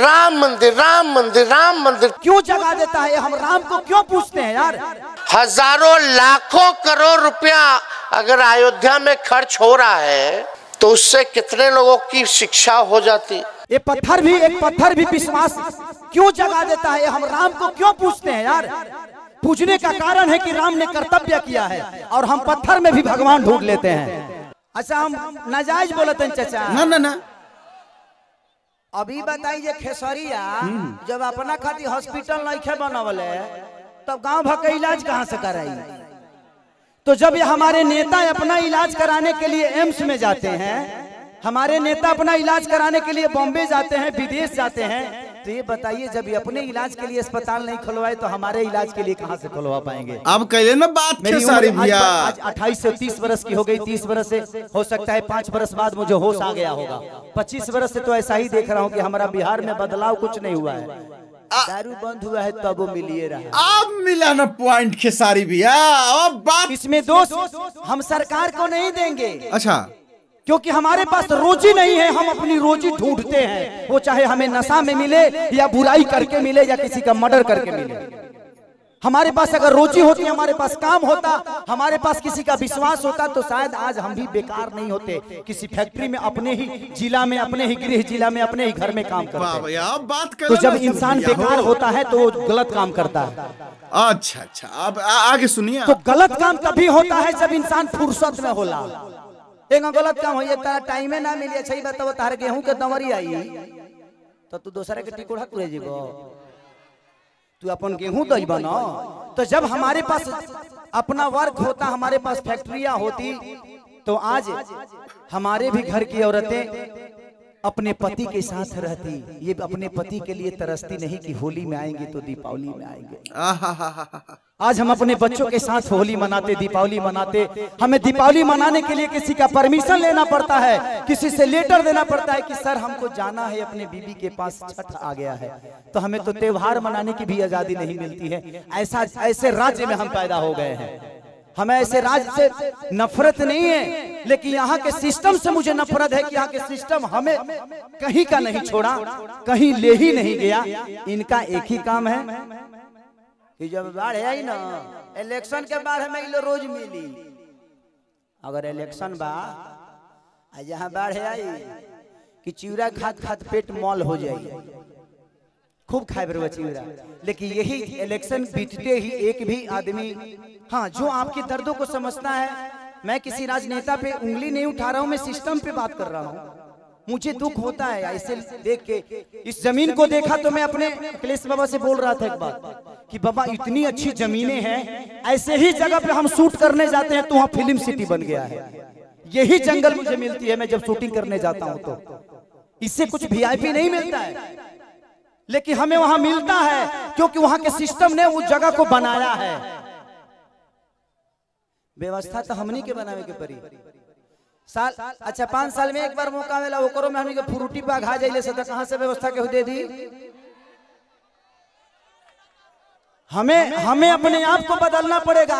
राम मंदिर राम मंदिर राम मंदिर। क्यों जगा देता है? हम राम को क्यों पूछते हैं यार? हज़ारों लाखों करोड़ रुपया अगर अयोध्या में खर्च हो रहा है तो उससे कितने लोगों की शिक्षा हो जाती? ये पत्थर भी एक पत्थर भी विश्वास क्यों जगा देता है? हम राम को क्यों पूछते हैं यार? पूछने का कारण है कि राम ने कर्तव्य किया है और हम पत्थर में भी भगवान ढूंढ लेते हैं। अच्छा हम नाजायज बोलते हैं चाचा। ना ना ना। अभी बताई जे खेसरिया जब अपना खातिर हॉस्पिटल नहीं बनवले तब गाँव भर का इलाज कहाँ से कराई? तो जब ये हमारे नेता अपना इलाज कराने के लिए एम्स में जाते हैं हमारे नेता अपना इलाज कराने के लिए बॉम्बे जाते हैं विदेश जाते हैं। तो ये बताइए जब ये अपने इलाज के लिए अस्पताल नहीं खुलवाए तो हमारे इलाज के लिए कहाँ से खुलवा पाएँगे? अब कहिए ना बात मेरी उम्र भैया। आज अट्ठाईस से तीस वर्ष की हो गई तीस वर्ष से हो सकता है पाँच वर्ष बाद मुझे होश आ गया होगा। पच्चीस वर्ष से तो ऐसा ही देख रहा हूँ की हमारा बिहार में बदलाव कुछ नहीं हुआ है। दारू बंद हुआ है तब वो मिलिए रहा अब मिला ना पॉइंट खेसारी भैया। अब बात इसमें दोष हम सरकार को नहीं देंगे। अच्छा। क्योंकि हमारे पास रोजी नहीं है हम अपनी रोजी ढूंढते हैं। वो चाहे हमें नशा में मिले या बुराई करके मिले या किसी का मर्डर करके मिले। हमारे पास अगर रोजी होती हमारे पास काम होता हमारे पास किसी का विश्वास होता तो शायद आज हम भी बेकार नहीं होते। किसी फैक्ट्री में अपने ही जिला में अपने ही गृह जिला में अपने ही घर में काम करते अब बात कर तो जब इंसान बेकार होता है तो वो गलत काम करता है। अच्छा अच्छा अब आगे सुनिए। तो गलत काम तभी होता है जब इंसान फुर्सत में होला एक गलत काम हो? तारा टाइमे ना मिले ही बताओ, तार गेहूँ के दवरी आई। तो तू दूसरा के टिकोड़ा कुरे जीव तू अपन गेहूँ दईबा ना तो जब हमारे पास अपना वर्क होता, हमारे पास फैक्ट्रिया होती तो आज हमारे भी घर की औरतें अपने पति के साथ रहती ये अपने पति के लिए तरसती नहीं कि होली में आएँगे तो दीपावली में आएँगे। आज हम अपने बच्चों के साथ होली मनाते दीपावली मनाते हमें दीपावली मनाने के लिए किसी का परमिशन लेना पड़ता है किसी से लेटर देना पड़ता है कि सर हमको जाना है अपने बीबी के पास छठ आ गया है। तो हमें तो त्योहार मनाने की भी आज़ादी नहीं मिलती है। ऐसा ऐसे राज्य में हम पैदा हो गए हैं। हमें ऐसे राज्य से नफरत नहीं है लेकिन यहाँ के सिस्टम से मुझे नफरत है कि यहाँ के सिस्टम हमें कहीं का नहीं छोड़ा कहीं ले ही नहीं गया इनका एक ही काम है कि जब बाढ़ आई ना इलेक्शन के बाद हमें इलो रोज मिली। अगर इलेक्शन बा जहाँ बाढ़ आई कि चिवड़ा खात खात पेट मॉल हो जाए खूब खाए चिवड़ा लेकिन यही इलेक्शन बीतते ही एक भी आदमी हाँ जो आपके दर्दों को समझता है, मैं किसी राजनेता पे उंगली नहीं उठा रहा हूँ, मैं सिस्टम पे बात कर रहा हूँ। मुझे दुख होता है ऐसे देख के। इस ज़मीन को देखा तो मैं अपने अखिलेश बाबा से बोल रहा था एक बात, कि बाबा, इतनी अच्छी जमीनें हैं, ऐसे ही जगह पे हम शूट करने जाते हैं तो वहाँ फ़िल्म सिटी बन गया है। यही जंगल मुझे मिलती है, मैं जब शूटिंग करने जाता हूँ तो। इससे कुछ वीआईपी नहीं मिलता है। लेकिन हमें वहाँ मिलता है, क्योंकि वहाँ के सिस्टम ने उस जगह को बनाया है। व्यवस्था तो हमनी के बनावे के पड़ी। साल अच्छा पाँच साल में एक बार मौका मिला ओकरो में हमनी के फ्रूटी पा घा जाइले से तो कहाँ से व्यवस्था के दे? दी? हमें हमें अपने आप को बदलना पड़ेगा।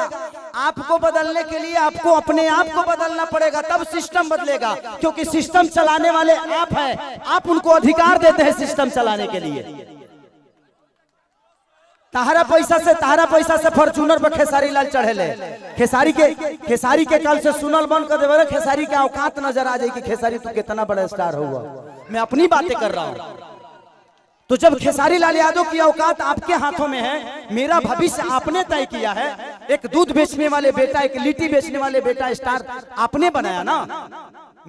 आपको बदलने के लिए आपको अपने आप को बदलना पड़ेगा। तब सिस्टम बदलेगा क्योंकि सिस्टम चलाने वाले आप हैं। आप उनको अधिकार देते हैं सिस्टम चलाने के लिए। तारा पैसा से तारा पैसा से फॉर्चूनर पर खेसारी लाल चढ़ेले। खेसारी के खेसारी के कल से सुनल बंद कर देवे खेसारी के औकात नज़र आ जाए कि खेसारी तू कितना बड़ा स्टार हुआ मैं अपनी बातें कर रहा हूँ। तो जब खेसारी लाल यादव की औकात आपके हाथों में है, मेरा भविष्य आपने तय किया है। एक दूध बेचने वाले बेटा, एक लिट्टी बेचने वाले बेटा स्टार आपने बनाया ना?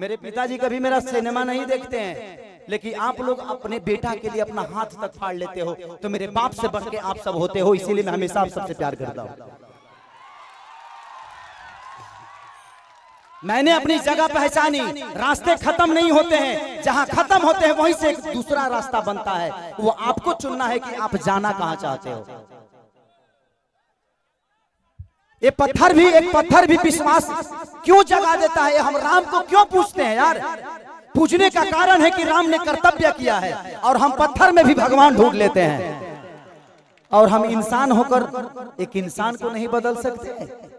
मेरे पिताजी कभी मेरा सिनेमा नहीं देखते हैं। लेकिन आप लोग अपने बेटा के लिए अपना हाथ तक फाड़ लेते हो तो मेरे बाप से बढ़ के आप सब होते हो इसीलिए मैं हमेशा आप सबसे प्यार करता हूँ। मैंने अपनी जगह पहचानी रास्ते खत्म नहीं होते हैं। जहाँ खत्म होते हैं वहीं से एक दूसरा रास्ता बनता है। वो आपको चुनना है कि आप जाना कहाँ चाहते हो। ये पत्थर भी एक पत्थर भी विश्वास क्यों जगा देता है? हम राम को क्यों पूछते हैं यार? पूछने का कारण है कि राम ने कर्तव्य किया है और हम पत्थर में भी भगवान ढूंढ लेते हैं। और हम इंसान होकर एक इंसान को नहीं बदल सकते।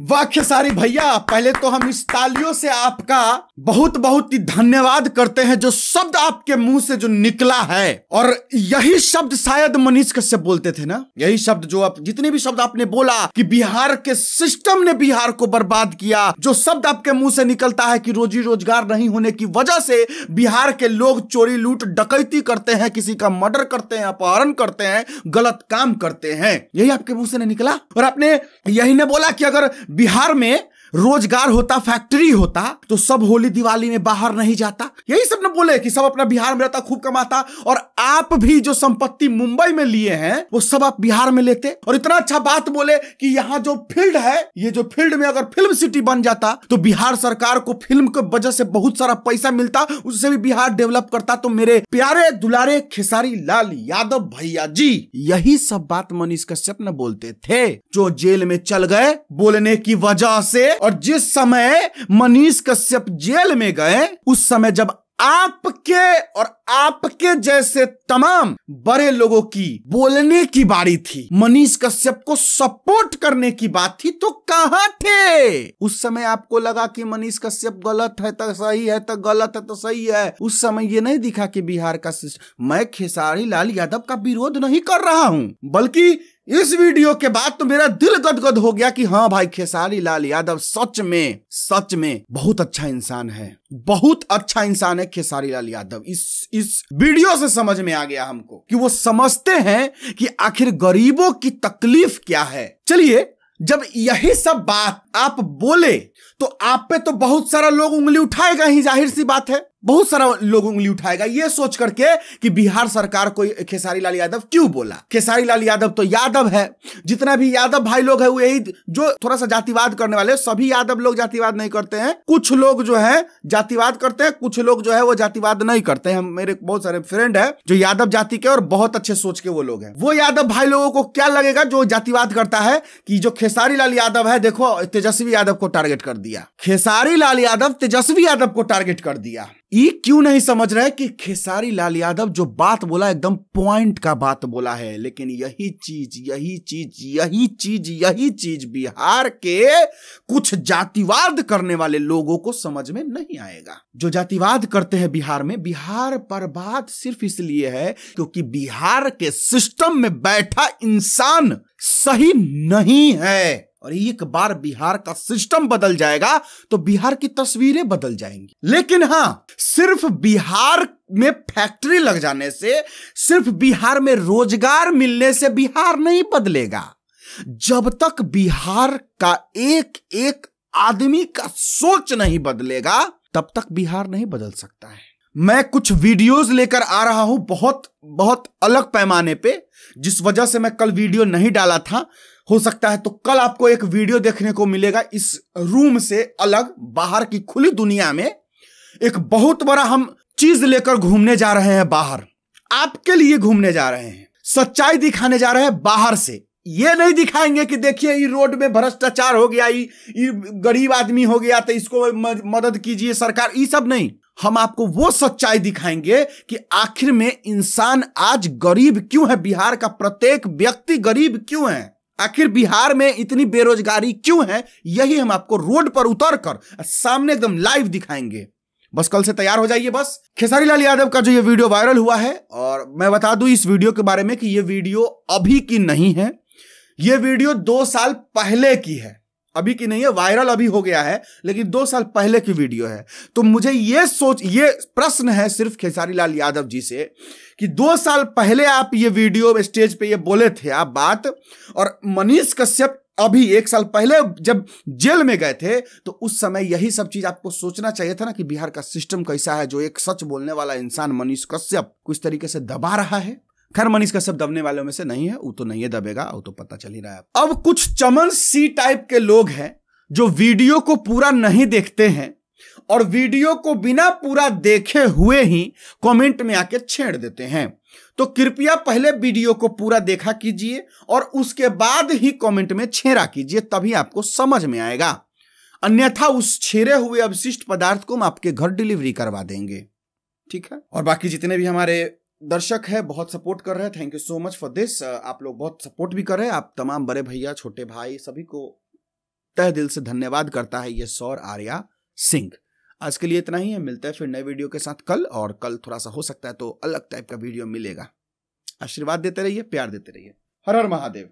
वाह खेसारी भैया, पहले तो हम इस तालियों से आपका बहुत बहुत ही धन्यवाद करते हैं जो शब्द आपके मुँह से जो निकला है। और यही शब्द शायद मनीष कश्यप बोलते थे ना? यही शब्द जो आप, जितने भी शब्द आपने बोला कि बिहार के सिस्टम ने बिहार को बर्बाद किया, जो शब्द आपके मुँह से निकलता है कि रोजी रोज़गार नहीं होने की वजह से बिहार के लोग चोरी लूट, डकैती करते हैं, किसी का मर्डर करते हैं, अपहरण करते हैं, गलत काम करते हैं। यही आपके मुँह से निकला? और आपने यही ने बोला कि अगर बिहार में रोज़गार होता, फैक्ट्री होता तो सब होली दिवाली में बाहर नहीं जाता। यही सबने बोले कि सब अपना बिहार में रहता, खूब कमाता, और आप भी जो संपत्ति मुंबई में लिए हैं, वो सब आप बिहार में लेते। और इतना अच्छा बात बोले कि यहाँ जो फ़ील्ड है, ये जो फ़ील्ड में अगर फ़िल्म सिटी बन जाता तो बिहार सरकार को फ़िल्म के वजह से बहुत सारा पैसा मिलता, उससे भी बिहार डेवलप करता। तो मेरे प्यारे दुलारे खेसारी लाल यादव भैया जी, यही सब बात मनीष कश्यप ने बोलते थे। जो जेल में चल गए, बोलने की वजह से और जिस समय मनीष कश्यप जेल में गए, उस समय जब आपके और आपके जैसे तमाम बड़े लोगों की बोलने की बारी थी, मनीष कश्यप को सपोर्ट करने की बात थी तो कहाँ थे? उस समय आपको लगा कि मनीष कश्यप गलत है तो सही है तो गलत है तो सही है। उस समय ये नहीं दिखा कि बिहार का मैं खेसारी लाल यादव का विरोध नहीं कर रहा हूँ, बल्कि इस वीडियो के बाद तो मेरा दिल गदगद हो गया कि हाँ भाई, खेसारी लाल यादव सच में सच में बहुत अच्छा इंसान है। बहुत अच्छा इंसान है खेसारी लाल यादव। इस इस वीडियो से समझ में आ गया हमको कि वो समझते हैं कि आखिर गरीबों की तकलीफ़ क्या है। चलिए, जब यही सब बात आप बोले तो आप पे तो बहुत सारा लोग उंगली उठाएगा ही, ज़ाहिर सी बात है। बहुत सारा लोग उंगली उठाएगा, ये सोच करके कि बिहार सरकार को खेसारी लाल यादव क्यों बोला? खेसारी लाल यादव तो यादव है। जितना भी यादव भाई लोग है, वो यही जो थोड़ा सा जातिवाद करने वाले सभी यादव लोग जातिवाद नहीं करते हैं। कुछ लोग जो है, जातिवाद करते हैं, कुछ लोग जो है, वो जातिवाद नहीं करते हैं। मेरे बहुत सारे फ्रेंड है, जो यादव जाति के और बहुत अच्छे सोच के वो लोग हैं। वो यादव भाई लोगों को क्या लगेगा, जो जातिवाद करता है कि जो खेसारी लाल यादव है, देखो, तेजस्वी यादव को टारगेट कर दिया। खेसारी लाल यादव तेजस्वी यादव को टारगेट कर दिया। ये क्यों नहीं समझ रहे कि खेसारी लाल यादव जो बात बोला एकदम पॉइंट का बात बोला है? लेकिन यही चीज़ यही चीज़ यही चीज़ यही चीज़ बिहार के कुछ जातिवाद करने वाले लोगों को समझ में नहीं आएगा। जो जातिवाद करते हैं बिहार में, बिहार पर बात सिर्फ़ इसलिए है क्योंकि बिहार के सिस्टम में बैठा इंसान सही नहीं है। और एक बार बिहार का सिस्टम बदल जाएगा तो बिहार की तस्वीरें बदल जाएँगी। लेकिन हाँ, सिर्फ़ बिहार में फैक्ट्री लग जाने से, सिर्फ़ बिहार में रोज़गार मिलने से बिहार नहीं बदलेगा। जब तक बिहार का एक एक आदमी का सोच नहीं बदलेगा, तब तक बिहार नहीं बदल सकता है। मैं कुछ वीडियोस लेकर आ रहा हूँ बहुत बहुत अलग पैमाने पे, जिस वजह से मैं कल वीडियो नहीं डाला था। हो सकता है तो कल आपको एक वीडियो देखने को मिलेगा इस रूम से अलग, बाहर की खुली दुनिया में। एक बहुत बड़ा हम चीज़ लेकर घूमने जा रहे हैं बाहर। आपके लिए घूमने जा रहे हैं। सच्चाई दिखाने जा रहे हैं बाहर से। ये नहीं दिखाएँगे कि देखिए, ये रोड में भ्रष्टाचार हो गया, ये गरीब आदमी हो गया तो इसको मदद कीजिए सरकार। ये सब नहीं। हम आपको वो सच्चाई दिखाएँगे कि आखिर में इंसान आज गरीब क्यों है? बिहार का प्रत्येक व्यक्ति गरीब क्यों है? आखिर बिहार में इतनी बेरोजगारी क्यों है? यही हम आपको रोड पर उतर कर सामने एकदम लाइव दिखाएँगे। बस कल से तैयार हो जाइए बस। खेसारी लाल यादव का जो ये वीडियो वायरल हुआ है, और मैं बता दूँ इस वीडियो के बारे में कि ये वीडियो अभी की नहीं है। ये वीडियो दो साल पहले की है। अभी की नहीं है वायरल अभी हो गया है, लेकिन दो साल पहले की वीडियो है। तो मुझे ये सोच, ये प्रश्न है सिर्फ़ खेसारी लाल यादव जी से कि दो साल पहले आप ये वीडियो स्टेज पे ये बोले थे आप बात, और मनीष कश्यप अभी एक साल पहले जब जेल में गए थे तो उस समय यही सब चीज़ आपको सोचना चाहिए था ना कि बिहार का सिस्टम कैसा है, जो एक सच बोलने वाला इंसान मनीष कश्यप कुछ तरीके से दबा रहा है? खैर मनीष कश्यप दबने वालों में से नहीं है वो तो नहीं है दबेगा वो तो पता चल ही रहा है। अब कुछ चमन सी टाइप के लोग हैं, जो वीडियो को पूरा नहीं देखते हैं, और वीडियो को बिना पूरा देखे हुए ही कमेंट में आके छेड़ देते हैं। तो कृपया पहले वीडियो को पूरा देखा कीजिए, और उसके बाद ही कमेंट में छेड़ा कीजिए, तभी आपको समझ में आएगा। अन्यथा उस छेड़े हुए अवशिष्ट पदार्थ को हम आपके घर डिलीवरी करवा देंगे। ठीक है? और बाकी जितने भी हमारे दर्शक है, बहुत सपोर्ट कर रहे हैं। Thank you so much for this आप लोग बहुत सपोर्ट भी कर रहे हैं। आप तमाम बड़े भैया, छोटे भाई सभी को तह दिल से धन्यवाद करता है ये सौर आर्या सिंह। आज के लिए इतना ही है। मिलते हैं फिर नए वीडियो के साथ कल और कल थोड़ा सा हो सकता है तो अलग टाइप का वीडियो मिलेगा। आशीर्वाद देते रहिए, प्यार देते रहिए। हर हर महादेव।